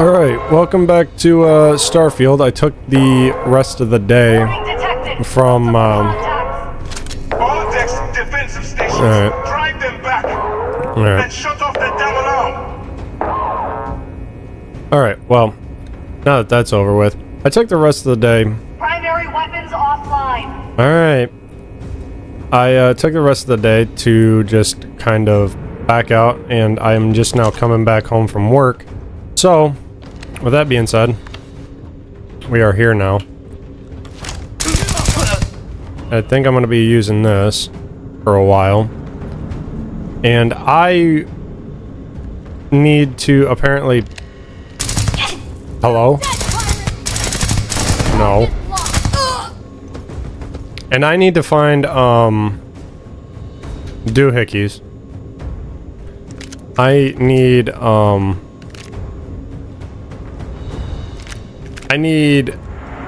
Alright, welcome back to uh, Starfield. I took the rest of the day from, um. All defensive stations. Alright. Drive them back. Alright. And shut off the damn alarm. Alright, well, now that that's over with, I took the rest of the day. Primary weapons offline. Alright. I uh, took the rest of the day to just kind of back out, and I am just now coming back home from work. So, with that being said, we are here now. I think I'm going to be using this for a while. And I need to apparently... Hello? No. And I need to find, um... Doohickeys. I need, um... I need,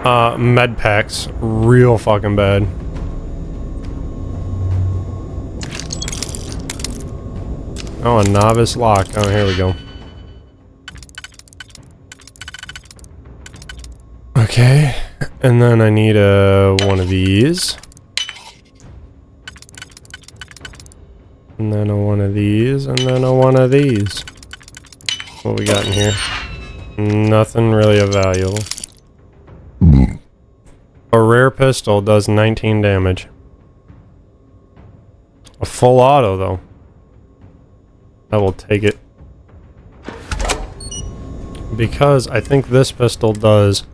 uh, med packs real fucking bad. Oh, a novice lock. Oh, here we go. Okay, and then I need uh, one of these. And then a one of these, and then a one of these. What we got in here? Nothing really of value. A rare pistol does 19 damage. A full auto, though. I will take it. Because I think this pistol does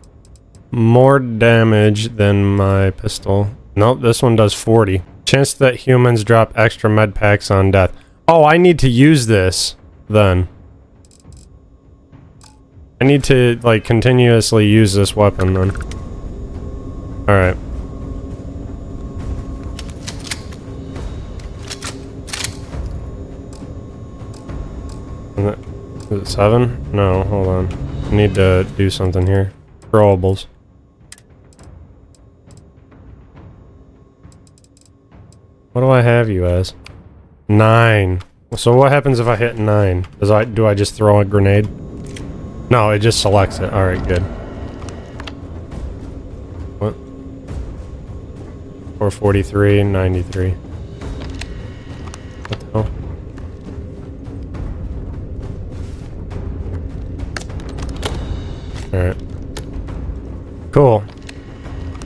more damage than my pistol. Nope, this one does 40. Chance that humans drop extra med packs on death. Oh, I need to use this, then. I need to, like, continuously use this weapon, then. Alright. Is it- seven? No, hold on. I need to do something here. Throwables. What do I have you as? Nine. So what happens if I hit nine? Does I do I just throw a grenade? No, it just selects it. Alright, good. What? 443 and 93. What the hell? Alright. Cool.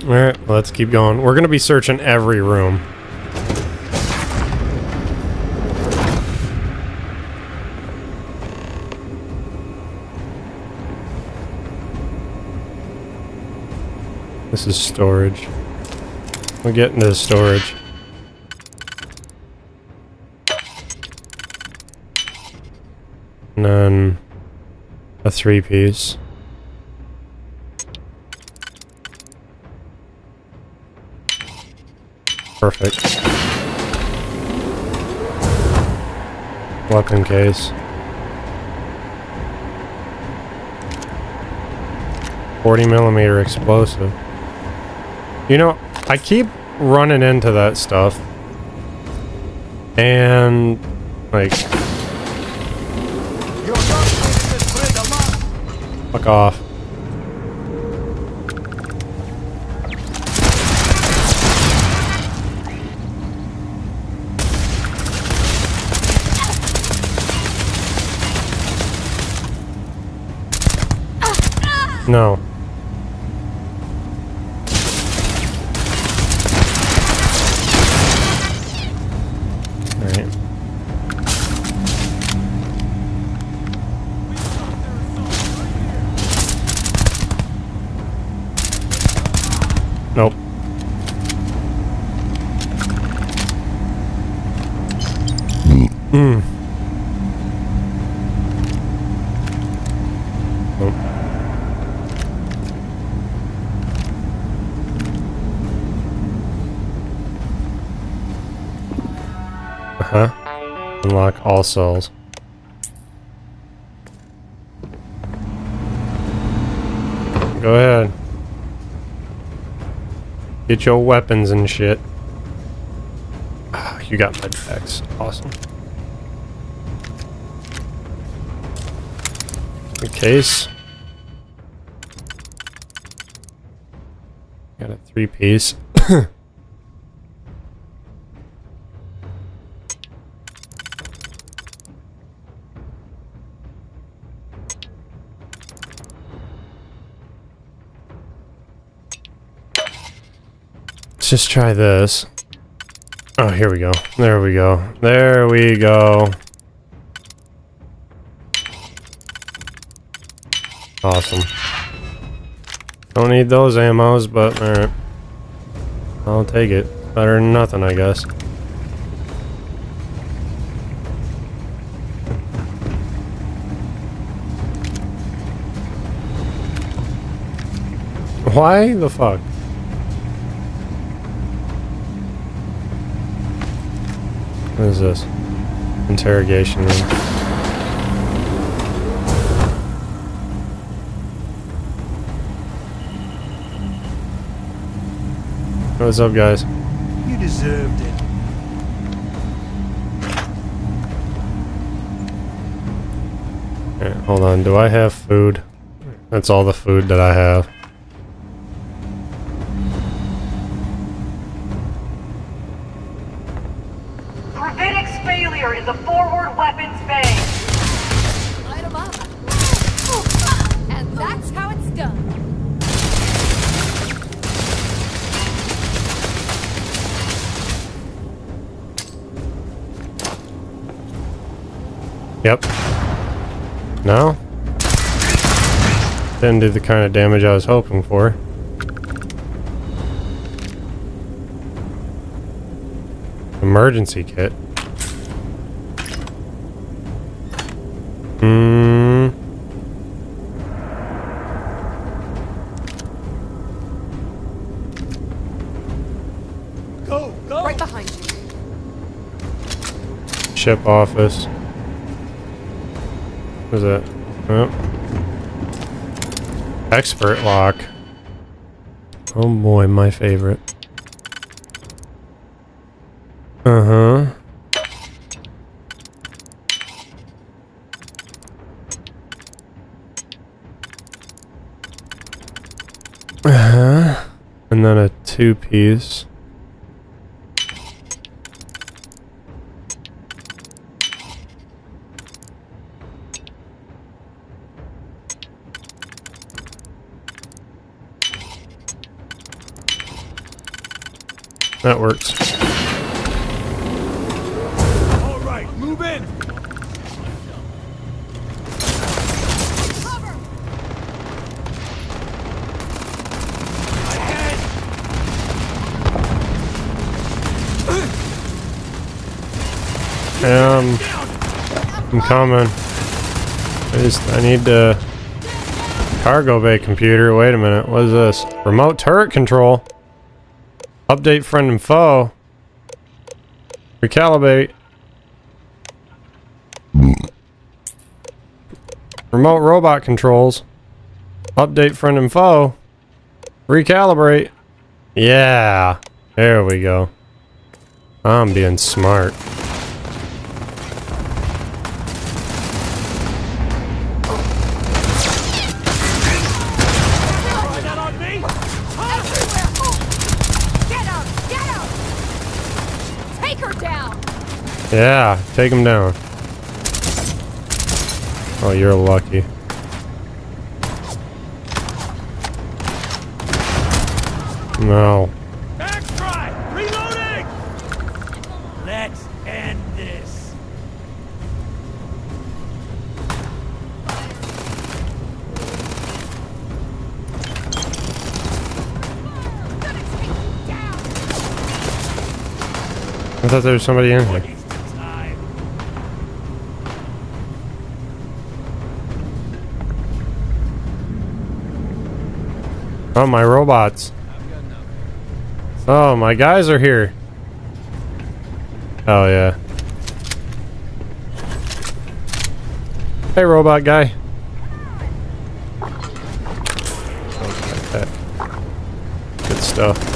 Alright, let's keep going. We're gonna be searching every room. This is storage. We'll get into the storage. And then a three piece. Perfect. Weapon case. Forty millimeter explosive. You know, I keep running into that stuff. And like fuck off. No. Huh? Unlock all cells. Go ahead. Get your weapons and shit. Ah, you got med packs. Awesome. The case. Got a three piece. just try this. Oh, here we go. There we go. There we go. Awesome. Don't need those ammos, but alright. I'll take it. Better than nothing, I guess. Why the fuck? What is this? Interrogation room. What's up, guys? You deserved it. Alright, hold on. Do I have food? That's all the food that I have. Didn't do the kind of damage I was hoping for. Emergency kit. Hmm. Go, go. Right behind you. Ship office. What is that? Oh. Expert lock. Oh boy, my favorite. Uh huh. Uh huh. And then a two That works. All right, move in. Cover! Ahead. Um, I'm coming. I just, I need to... Cargo bay computer, wait a minute, what is this? Remote turret control. Update friend and foe. Recalibrate. Remote robot controls. Update friend and foe. Recalibrate. Yeah. There we go. I'm being smart. Yeah, take him down. Oh, you're lucky. No. Reloading. Let's end this. I'm gonna take you down! I thought there was somebody in here. Oh, my robots. Oh, my guys are here. Oh, yeah. Hey, robot guy. Good stuff.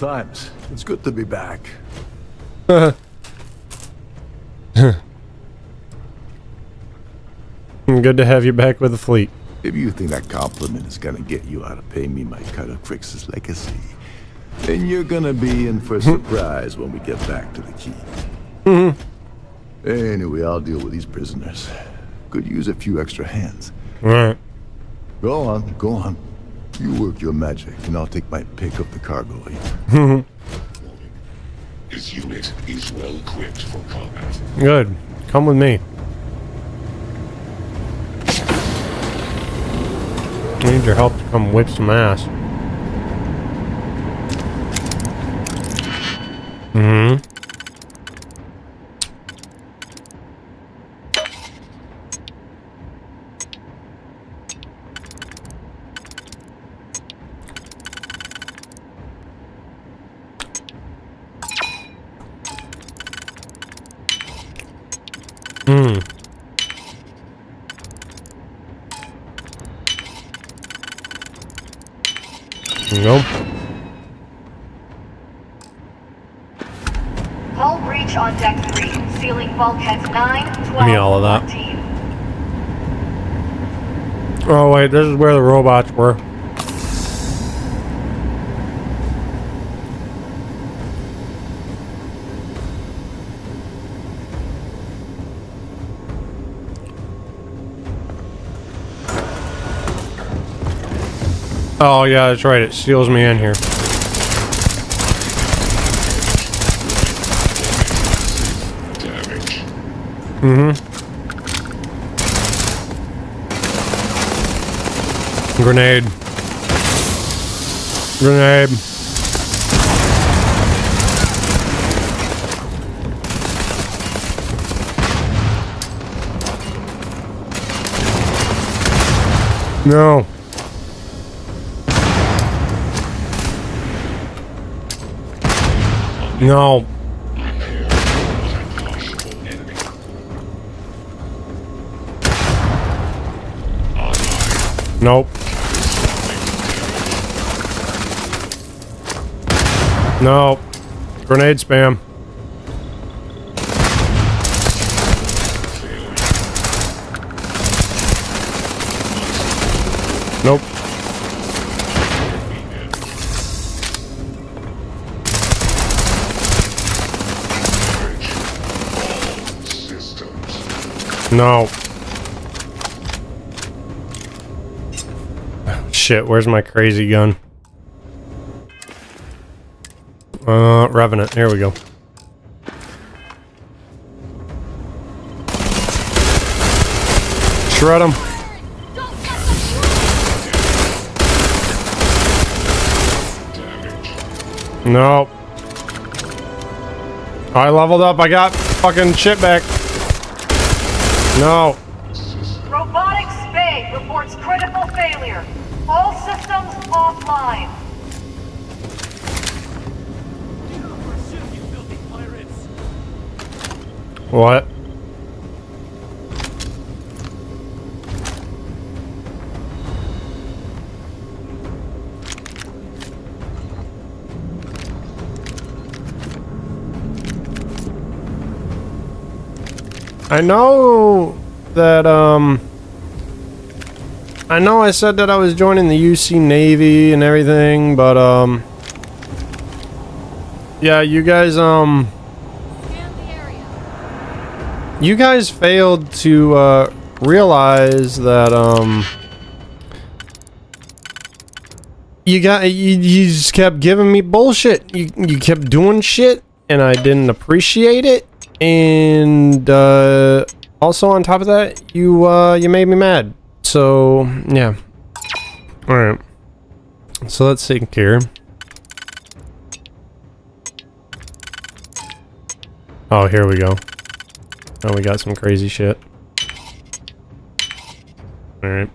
Hello, is just like Rokov. old times. It's good to be back. Good to have you back with the fleet. If you think that compliment is gonna get you out of paying me my cut of Kryx's legacy, then you're gonna be in for a surprise when we get back to the key. Mm-hmm. Anyway, I'll deal with these prisoners. Could use a few extra hands. Alright. Go on, go on. You work your magic, and I'll take my pick of the cargo here. This unit is well equipped for combat. Good. Come with me. I need your help to come whip some ass. Mm hmm Hmm. Nope. Hull breach on deck 3. Sealing bulkheads 9, 12, me all of that. 14. Oh wait, this is where the robots were. Oh yeah, that's right. It seals me in here. Damage. Mm-hmm. Grenade. Grenade. No. No. Nope. No. Grenade spam. Nope. No. Shit, where's my crazy gun? Uh, Revenant. Here we go. Shred him. No. I leveled up. I got fucking shit back. No. Robotics Bay reports critical failure. All systems offline. Shoot, you filthy pirates! What? I know that, um... I know I said that I was joining the UC Navy and everything, but, um... Yeah, you guys, um... You guys failed to uh, realize that um you got you, you just kept giving me bullshit. You you kept doing shit and I didn't appreciate it. And uh, also on top of that, you uh, you made me mad. So yeah. All right. So let's see here. Oh, here we go. Oh, we got some crazy shit. Alright.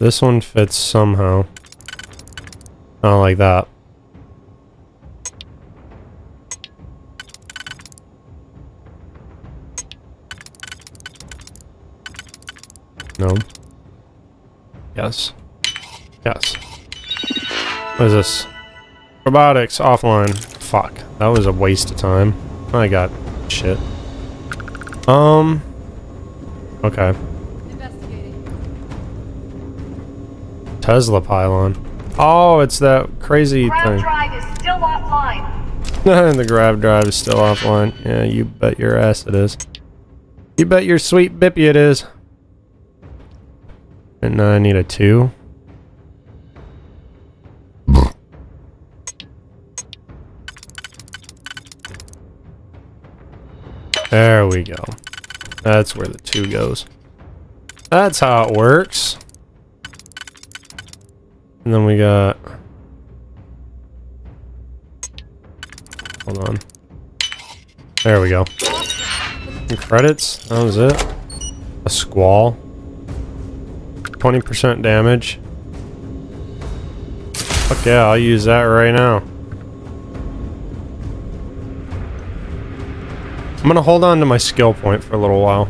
This one fits somehow. Not like that. No. Yes. Yes. What is this? Robotics offline. Fuck. That was a waste of time. I got shit. Um. Okay. Tesla pylon. Oh, it's that crazy Ground thing. drive is still offline. the grav drive is still offline. Yeah, you bet your ass it is. You bet your sweet bippy it is. And now I need a two. There we go. That's where the two goes. That's how it works. And then we got... Hold on. There we go. Credits. That was it. A squall. 20% damage. Fuck yeah, I'll use that right now. I'm gonna hold on to my skill point for a little while.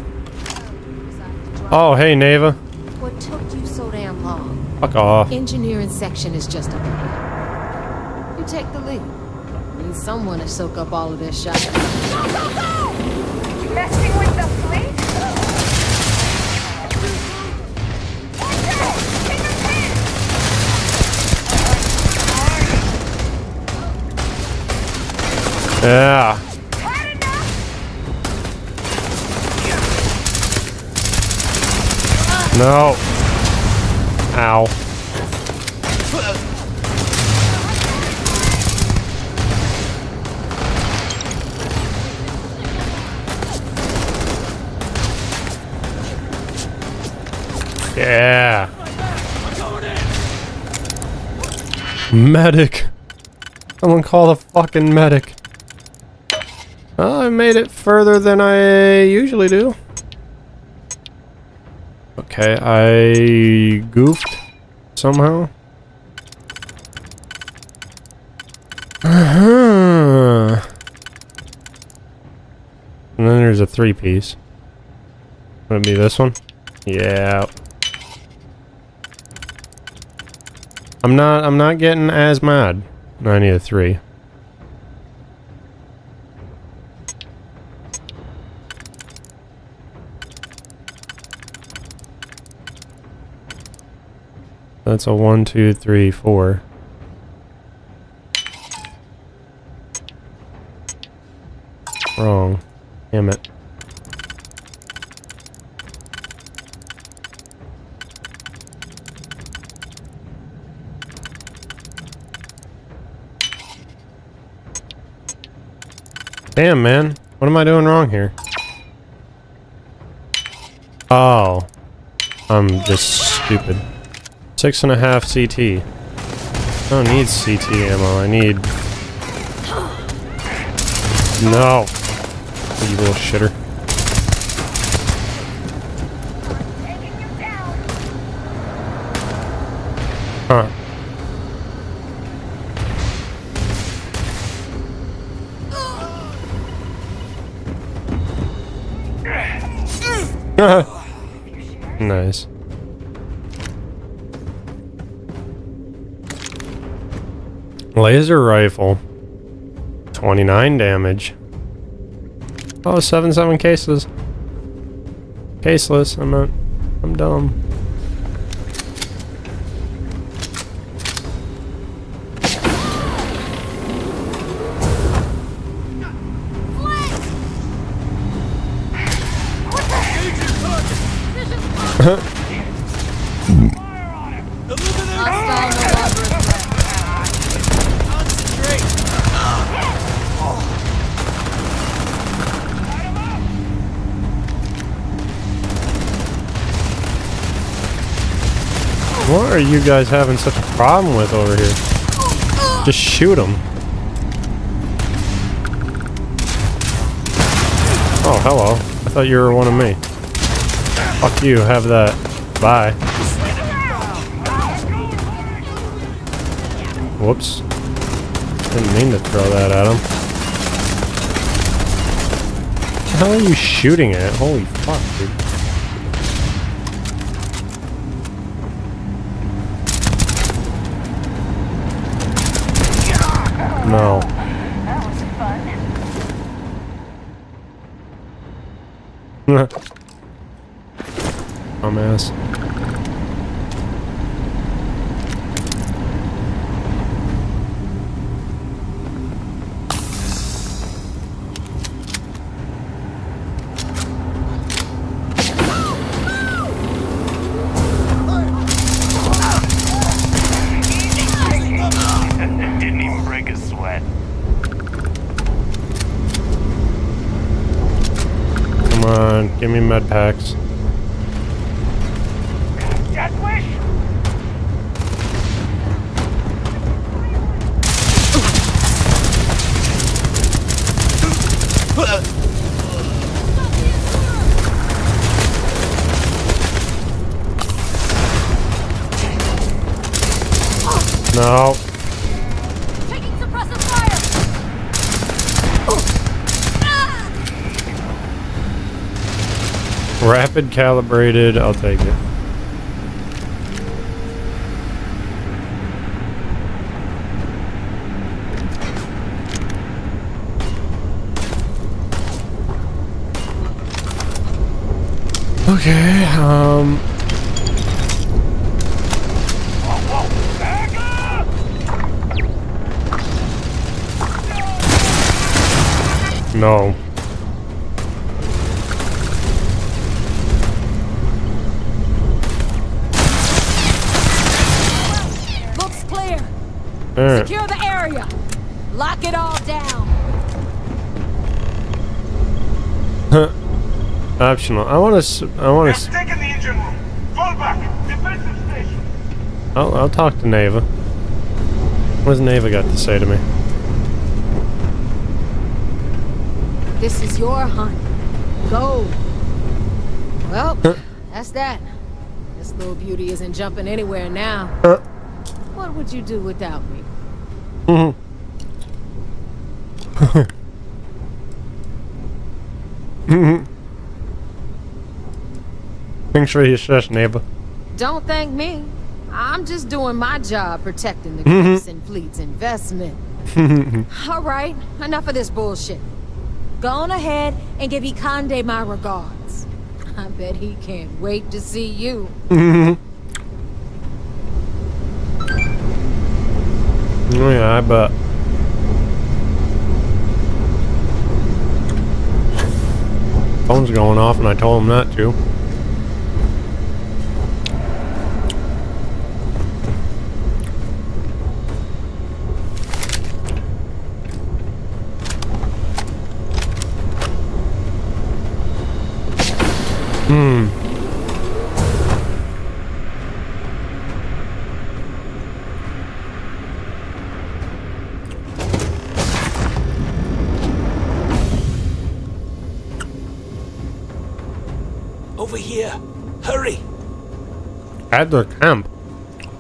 Oh, hey, Naeva. What took you so damn long? Fuck off. Engineering section is just up ahead. You take the lead. Need someone to soak up all of this shot. Messing with the fleet? Yeah. No. Ow. Yeah. Medic. Someone call the fucking medic. I made it further than I usually do. Okay, I goofed somehow. Uh-huh. And then there's a three piece. Would it be this one? Yeah. I'm not I'm not getting as mad. I need a three. That's a one, two, three, four. Wrong. Damn it. Damn, man. What am I doing wrong here? Oh. I'm just stupid. Six and a half CT. I don't need CT ammo. I need... No. You little shitter. Huh. nice. Laser rifle. 29 damage. Oh, 7 7 cases. Caseless. I'm not. I'm dumb. You guys having such a problem with over here? Just shoot them. Oh, hello. I thought you were one of me. Fuck you, have that. Bye. Whoops. Didn't mean to throw that at him. Hell are you shooting at? Holy fuck, dude. No. That was fun. Dumbass. Give me med packs. Rapid calibrated, I'll take it. Okay, um, no. Alright. Secure the area. Lock it all down. Optional. I want to. I want They've to. taken the engine room. Fall back. Defensive station. I'll, I'll talk to Naeva. What's Naeva got to say to me? This is your hunt. Go. Well, that's that. This little beauty isn't jumping anywhere now. What would you do without me? Thanks for your shush, neighbor. Don't thank me. I'm just doing my job protecting the mm-hmm. Crimson Fleet's investment. All right, enough of this bullshit. Go on ahead and give Ikande my regards. I bet he can't wait to see you. Mm-hmm. Oh yeah, I bet. Phone's going off and I told him not to. Adler Kemp.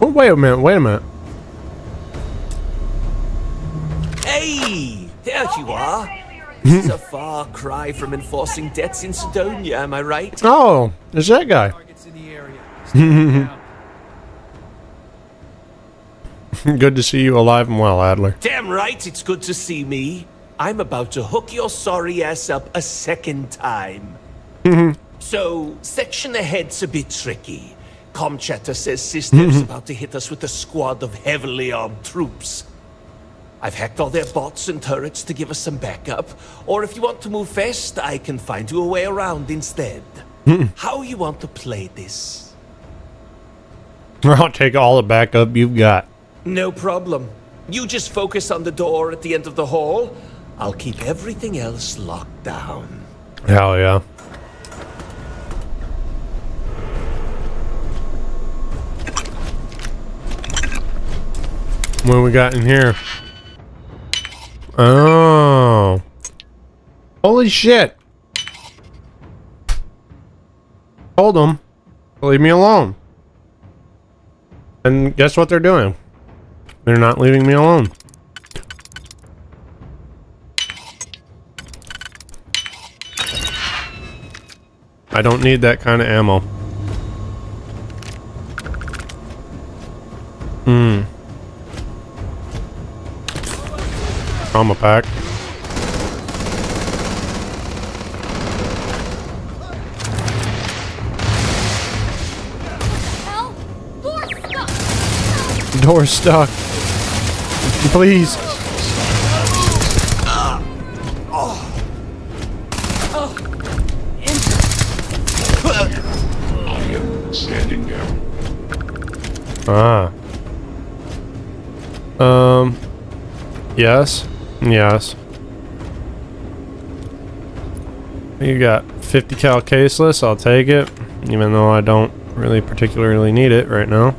Oh, wait a minute, wait a minute. Hey, there you are. This is a far cry from enforcing debts in Cydonia, am I right? Oh, it's that guy. Targets in the area. Stay down. Good to see you alive and well, Adler. Damn right, it's good to see me. I'm about to hook your sorry ass up a second time. so, section ahead's a bit tricky. Comchatter says SysDef's mm-hmm. about to hit us with a squad of heavily armed troops. I've hacked all their bots and turrets to give us some backup, or if you want to move fast, I can find you a way around instead. Mm-hmm. How you want to play this? I'll take all the backup you've got. No problem. You just focus on the door at the end of the hall. I'll keep everything else locked down. Hell yeah. What we got in here? Oh. Holy shit. Hold them. Leave me alone. And guess what they're doing? They're not leaving me alone. I don't need that kind of ammo. Trauma pack. Door stuck. Door stuck. Please. I am standing down. Ah. Um. Yes. Yes. You got 50 cal caseless. I'll take it, even though I don't really particularly need it right now.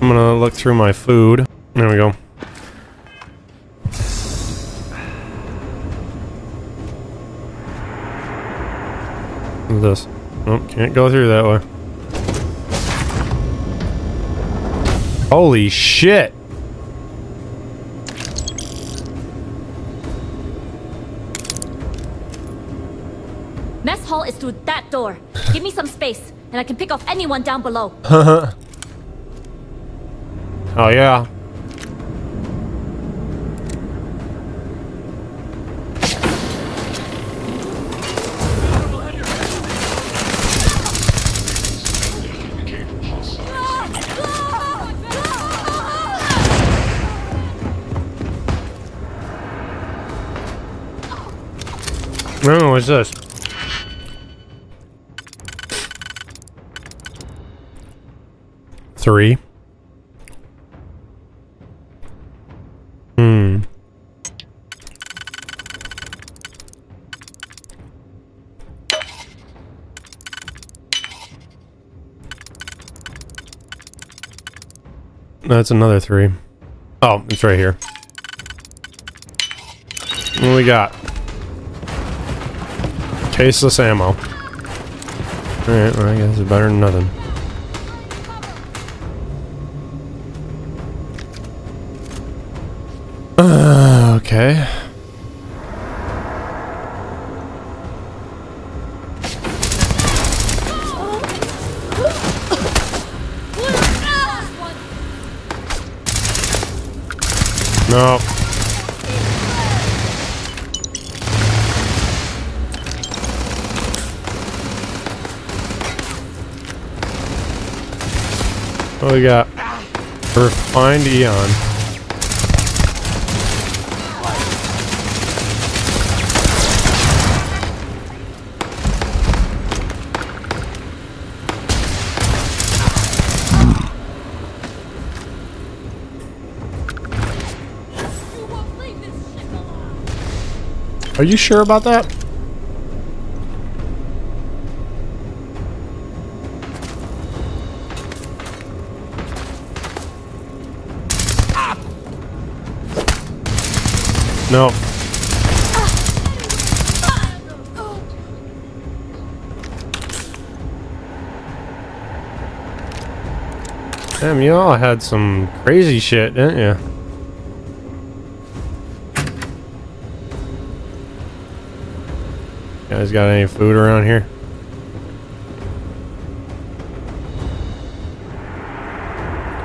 I'm gonna look through my food. There we go. This? Nope, can't go through that way. Holy shit! Mess hall is through that door. Give me some space, and I can pick off anyone down below. oh yeah. What's this? Three. Hmm. That's another three. Oh, it's right here. What we got? Caseless ammo. Alright, well, I guess it's better than nothing. Uh, okay. No. What we got? Refined Eon. Are you sure about that? No. Damn, you all had some crazy shit, didn't you? You guys got any food around here?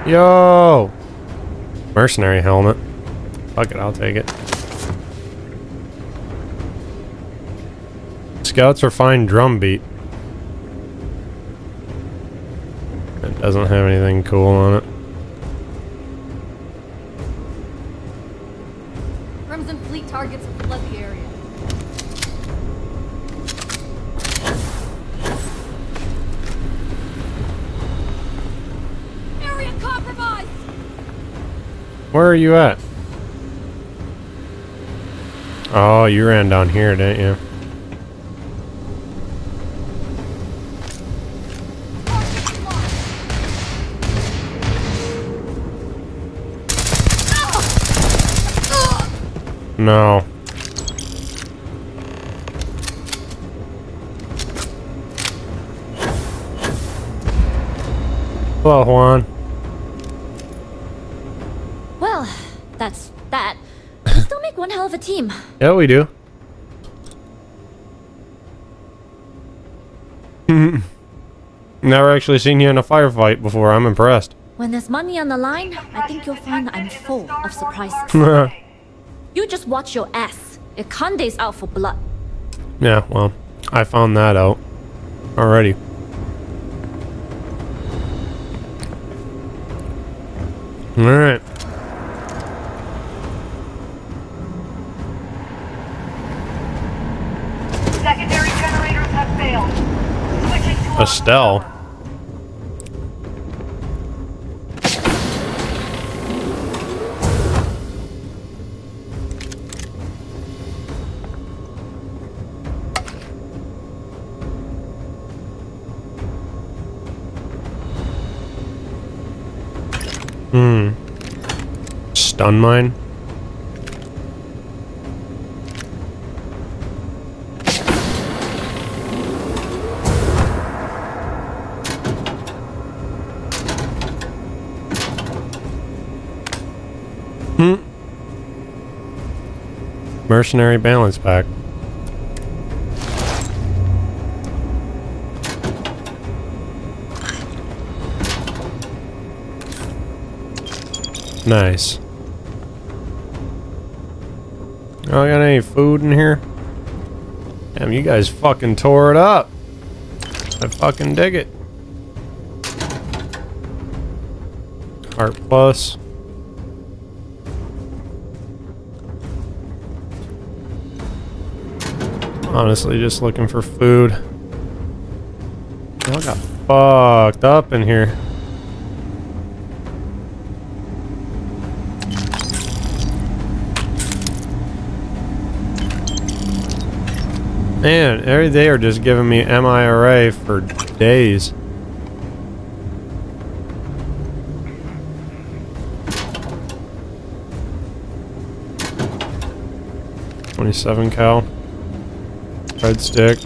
Yo! Mercenary helmet. Fuck it, I'll take it. Scouts are fine drum beat. It doesn't have anything cool on it. Crimson Fleet targets fled the area. Area compromised! Where are you at? Oh, you ran down here, didn't you? No. Hello, Juan. Well, that's that. We still make one hell of a team. Yeah, we do. Never actually seen you in a firefight before. I'm impressed. When there's money on the line, I think you'll find I'm full of surprises. You just watch your ass. Ikande's out for blood. yeah, well, I found that out already. All right. Secondary generators have failed. Estelle. Hmm. Stun mine? Hmm. Mercenary balance pack. Nice. Oh, I got any food in here? Damn, you guys fucking tore it up. I fucking dig it. Heart plus. Honestly, just looking for food. I got fucked up in here. Man, every day are just giving me MIRA for days. Twenty-seven cal. Red stick.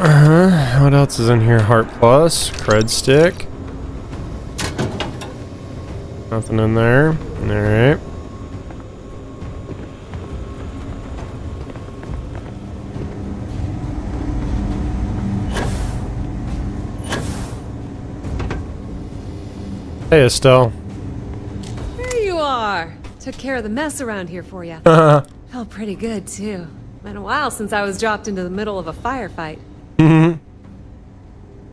Uh-huh. What else is in here? Heart plus, cred stick. Nothing in there. Alright. Hey Estelle. There you are. Took care of the mess around here for you. Uh huh. Felt pretty good, too. Been a while since I was dropped into the middle of a firefight. Mm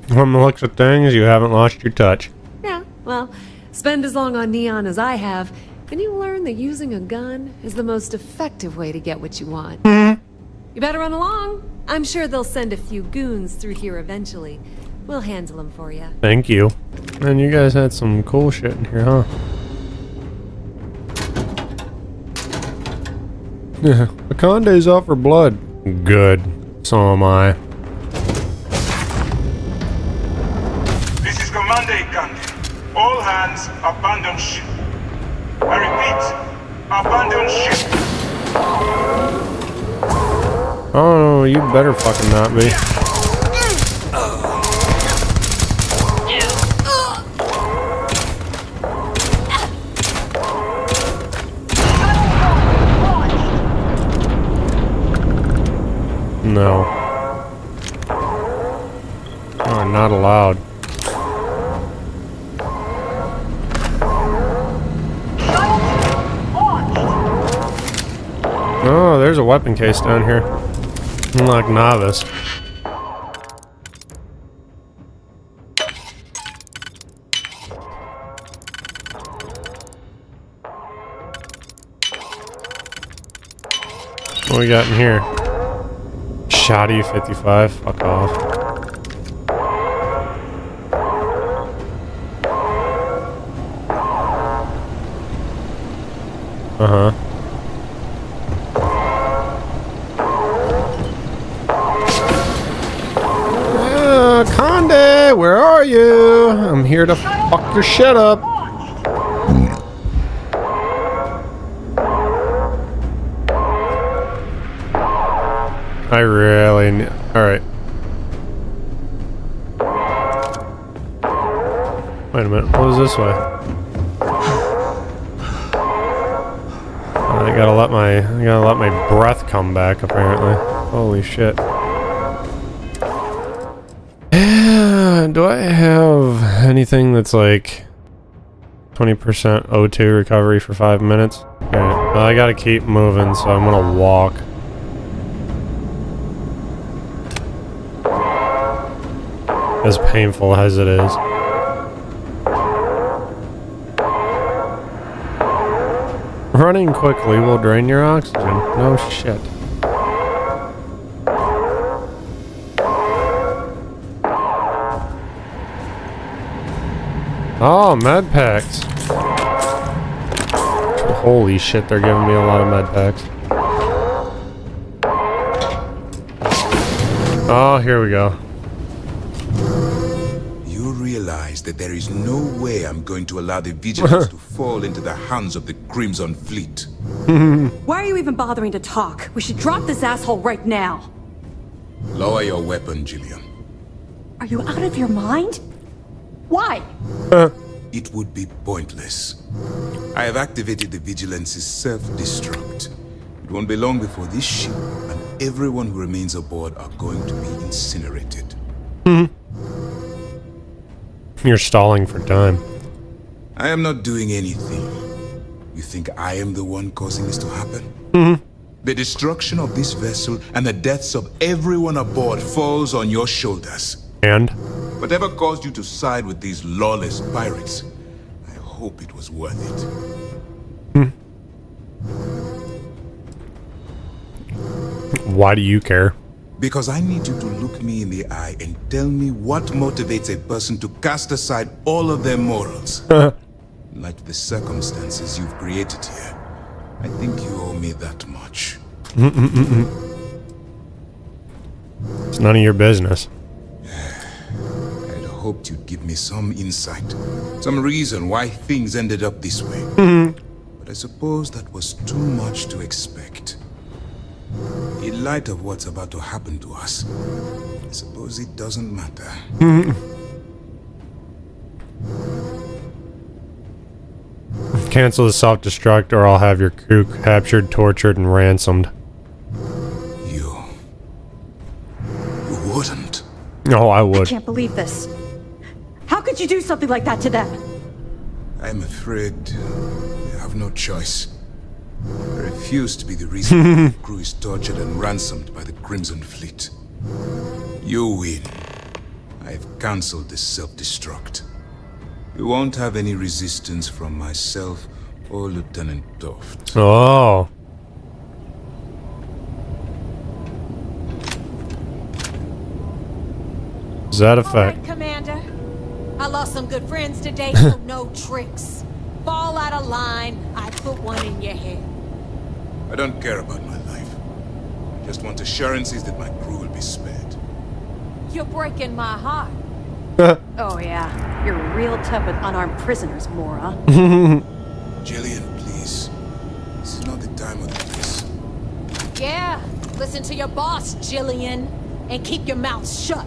hmm From the looks of things, you haven't lost your touch. Yeah, well, spend as long on Neon as I have, and you learn that using a gun is the most effective way to get what you want. Mm -hmm. You better run along. I'm sure they'll send a few goons through here eventually. We'll handle them for you. Thank you. Man, you guys had some cool shit in here, huh? Yeah, Ikande's out for blood. Good. So am I. This is Commander Ikande. All hands abandon ship. I repeat, abandon ship. Oh, you better fucking not be. No. Oh, not allowed. Oh, there's a weapon case down here. Unlock novice. What we got in here? Shoddy 55. Fuck off. Uh-huh. Uh, Conde, where are you? I'm here to fuck your shit up. I really what was this way? I gotta let my I gotta let my breath come back apparently. Holy shit. Do I have anything that's like 20% O2 recovery for five minutes? Well, I gotta keep moving, so I'm gonna walk. As painful as it is. Running quickly will drain your oxygen. No shit. Oh, med packs. Holy shit, they're giving me a lot of med packs. Oh, here we go. You realize that there is no way I'm going to allow the Vigilance to fall into the hands of the Crimson Fleet. Why are you even bothering to talk? We should drop this asshole right now. Lower your weapon, Jillian. Are you out of your mind? Why? It would be pointless. I have activated the Vigilance's self-destruct. It won't be long before this ship and everyone who remains aboard are going to be incinerated. Hmm. You're stalling for time. I am not doing anything. You think I am the one causing this to happen? Mm-hmm. The destruction of this vessel and the deaths of everyone aboard falls on your shoulders. And? Whatever caused you to side with these lawless pirates, I hope it was worth it. Hmm. Why do you care? Because I need you to look me in the eye and tell me what motivates a person to cast aside all of their morals. like the circumstances you've created here. I think you owe me that much. It's none of your business. I'd hoped you'd give me some insight, some reason why things ended up this way. Mm-hmm. But I suppose that was too much to expect. In light of what's about to happen to us, I suppose it doesn't matter. Mm-hmm. Cancel the self-destruct or I'll have your crew captured, tortured, and ransomed. You. You wouldn't. No, I would. I can't believe this. How could you do something like that to them? I'm afraid I have no choice. I refuse to be the reason the crew is tortured and ransomed by the Crimson Fleet. You win. I've cancelled the self-destruct. You won't have any resistance from myself or Lieutenant Toft. Oh. Is that a All fact? right, Commander. I lost some good friends today, so no tricks. Fall out of line, I put one in your head. I don't care about my life. I just want assurances that my crew will be spared. You're breaking my heart. Oh yeah, you're real tough with unarmed prisoners, Mora. Jillian, please. This is not the time or the place. Yeah, listen to your boss, Jillian, and keep your mouth shut.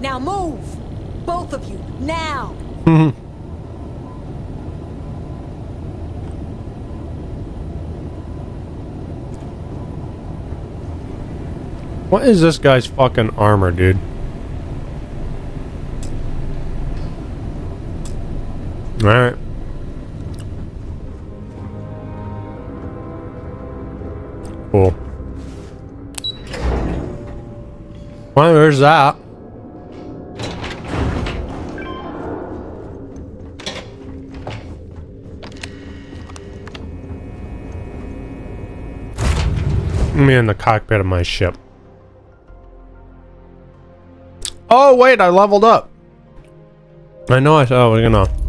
Now move! Both of you, now! What is this guy's fucking armor, dude? Alright. Cool. Well, there's that. Me in the cockpit of my ship. Oh wait, I leveled up. I know I thought I was gonna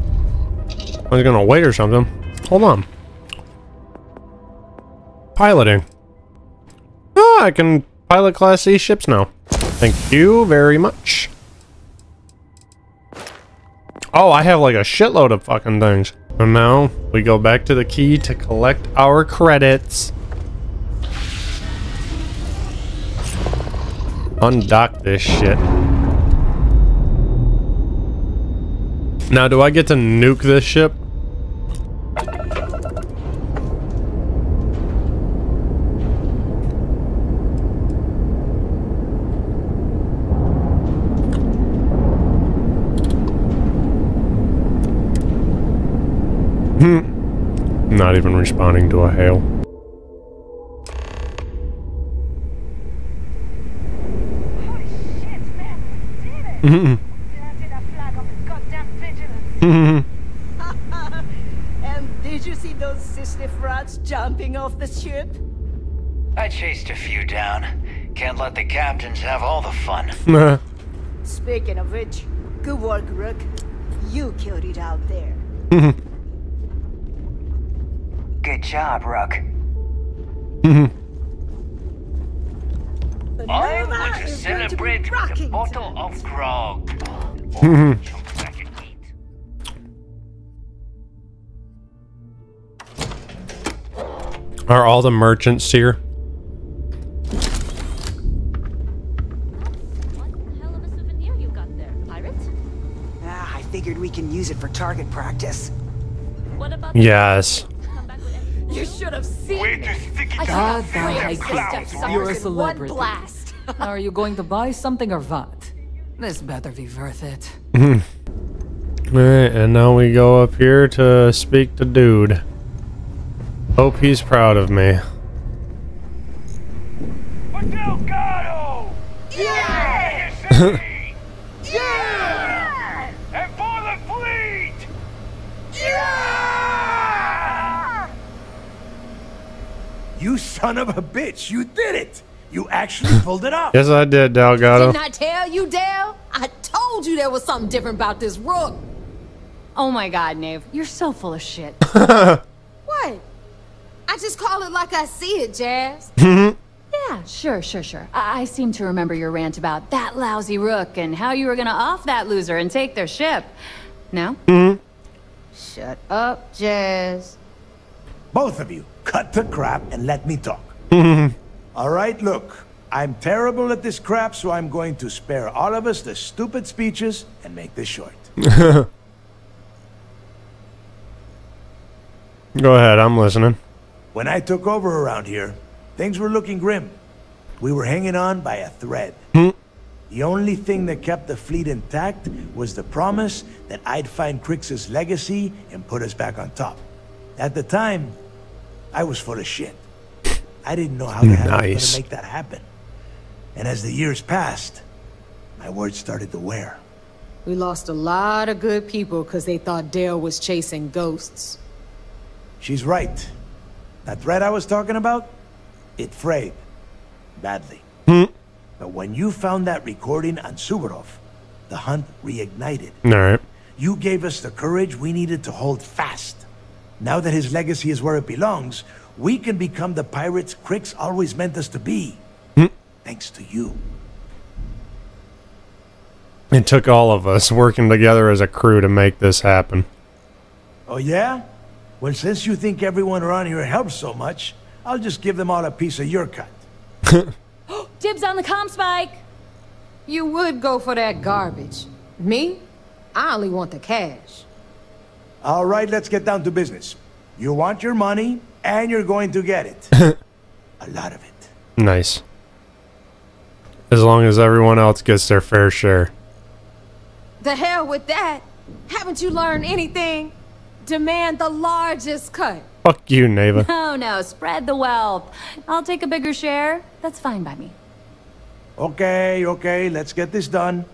I was gonna wait or something. Hold on. Piloting. Oh, I can pilot class C ships now. Thank you very much. Oh, I have like a shitload of fucking things. And now we go back to the key to collect our credits. Undock this shit. Now, do I get to nuke this ship? Not even responding to a hail. and did you see those SysDef frauds jumping off the ship? I chased a few down. Can't let the captains have all the fun. Speaking of which, good work, Rook. You killed it out there. Good job, Rook. I want to celebrate with a bottle of grog. Are all the merchants here? Ah, I figured we can use it for target practice. Yes. You should have seen Way me. to stick I it got down. three Them of these clowns. suckers You're a celebrity. Blast. Are you going to buy something or what? This better be worth it. Mm-hmm. Alright, and now we go up here to speak to dude. Hope he's proud of me. Delgado! Yeah! Yeah! And for the fleet! Yeah! You son of a bitch, you did it! You actually pulled it off! Yes, I did, Delgado. Didn't I tell you, Dale? I told you there was something different about this rook. Oh my god, Nave. You're so full of shit. What? I just call it like I see it, Jazz. yeah, sure, sure, sure. I, I seem to remember your rant about that lousy rook and how you were gonna off that loser and take their ship. No? Mm hmm Shut up, Jazz. Both of you, cut the crap and let me talk. Alright, look. I'm terrible at this crap, so I'm going to spare all of us the stupid speeches and make this short. Go ahead, I'm listening. When I took over around here, things were looking grim. We were hanging on by a thread. Hmm. The only thing that kept the fleet intact was the promise that I'd find Kryx's legacy and put us back on top. At the time, I was full of shit. I didn't know how the hell I was going to make that happen. And as the years passed, my words started to wear. We lost a lot of good people because they thought Dale was chasing ghosts. She's right. That thread I was talking about, it frayed. Badly. Hmm. But when you found that recording on Suvorov, the hunt reignited. Alright. You gave us the courage we needed to hold fast. Now that his legacy is where it belongs, we can become the pirates Kryx always meant us to be. Hmm. Thanks to you. It took all of us working together as a crew to make this happen. Oh yeah? Well, since you think everyone around here helps so much, I'll just give them all a piece of your cut. Dibs on the comm spike! You would go for that garbage. Me? I only want the cash. All right, let's get down to business. You want your money, and you're going to get it. a lot of it. Nice. As long as everyone else gets their fair share. The hell with that. Haven't you learned anything? Demand the largest cut. Fuck you, Naeva. No, oh, no, spread the wealth. I'll take a bigger share. That's fine by me. Okay, okay, let's get this done.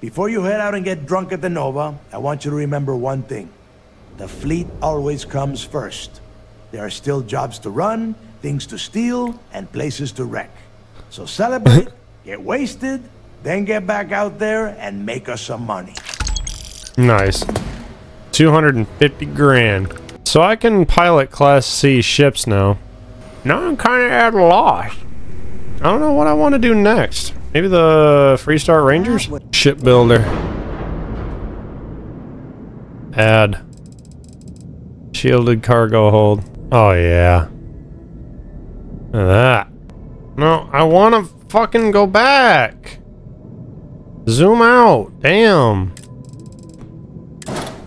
Before you head out and get drunk at the Nova, I want you to remember one thing. The fleet always comes first. There are still jobs to run, things to steal, and places to wreck. So celebrate, get wasted, then get back out there and make us some money. Nice. 250 grand. So I can pilot Class C ships now. Now I'm kind of at a loss. I don't know what I want to do next. Maybe the Freestar Rangers? Shipbuilder. Add. Shielded cargo hold. Oh, yeah. That. No, I want to fucking go back. Zoom out. Damn.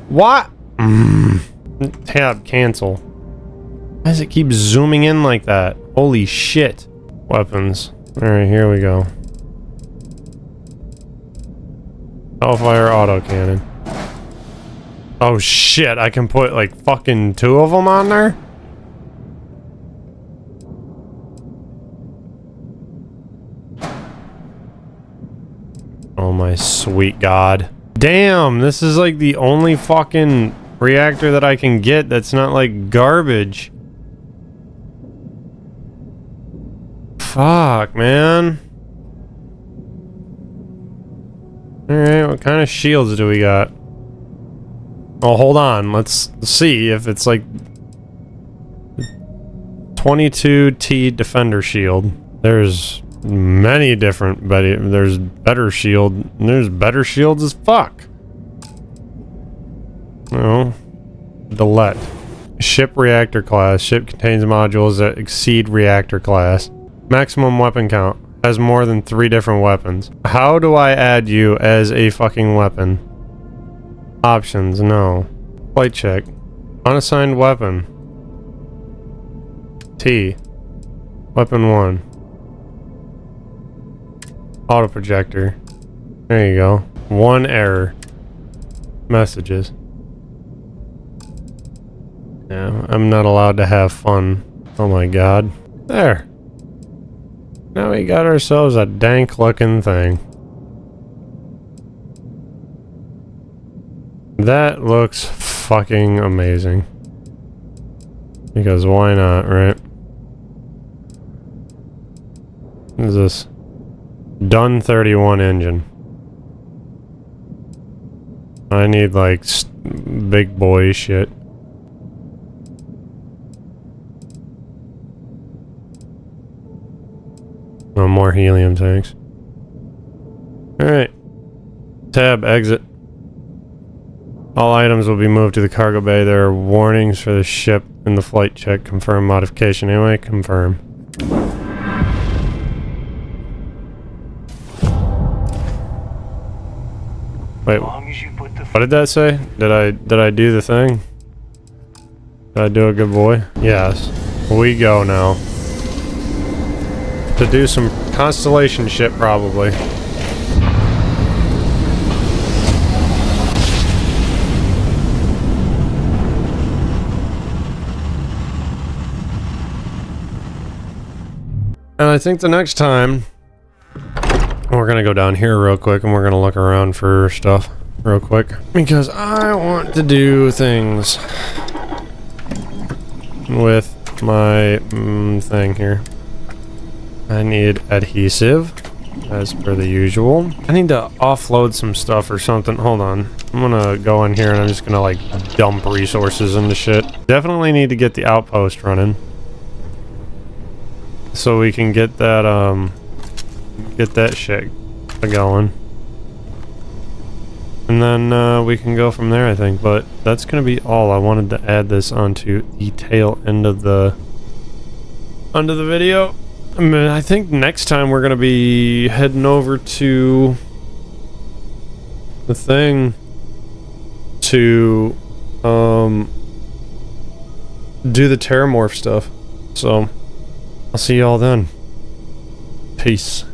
What? Mm. Tab cancel. Why does it keep zooming in like that? Holy shit. Weapons. Alright, here we go. Hellfire autocannon. Oh shit, I can put like fucking two of them on there? Oh my sweet god. Damn, this is like the only fucking reactor that I can get that's not like garbage. Fuck, man. Alright, what kind of shields do we got? Oh, hold on. Let's see if it's like 22T Defender Shield. There's many different, but there's better shield. There's better shields as fuck. No. Delete. Ship reactor class. Ship contains modules that exceed reactor class. Maximum weapon count. Has more than three different weapons. How do I add you as a fucking weapon? Options, no. Flight check. Unassigned weapon. T. Weapon 1. Auto projector. There you go. One error. Messages. Yeah, I'm not allowed to have fun. Oh my god. There. Now we got ourselves a dank looking thing. That looks fucking amazing. Because why not, right? Is this? Done 31 engine. I need like big boy shit. Oh, more helium tanks. Alright. Tab, exit. All items will be moved to the cargo bay. There are warnings for the ship in the flight check. Confirm modification. Anyway, confirm. Wait, what did that say? Did I did I do the thing? Did I do a good boy? Yes. We go now. To do some constellation shit, probably. And I think the next time we're gonna go down here real quick and we're gonna look around for stuff real quick because I want to do things with my mm, thing here. I need adhesive as per the usual. I need to offload some stuff or something. Hold on. I'm gonna go in here and I'm just gonna like dump resources into shit. Definitely need to get the outpost running. So we can get that um get that shit going. And then uh, we can go from there, I think. But that's going to be all. I wanted to add this onto the tail end of the onto the video. I, mean, I think next time we're to be heading over to the thing to um, do the Terrormorph stuff. So, I'll see y'all then. Peace.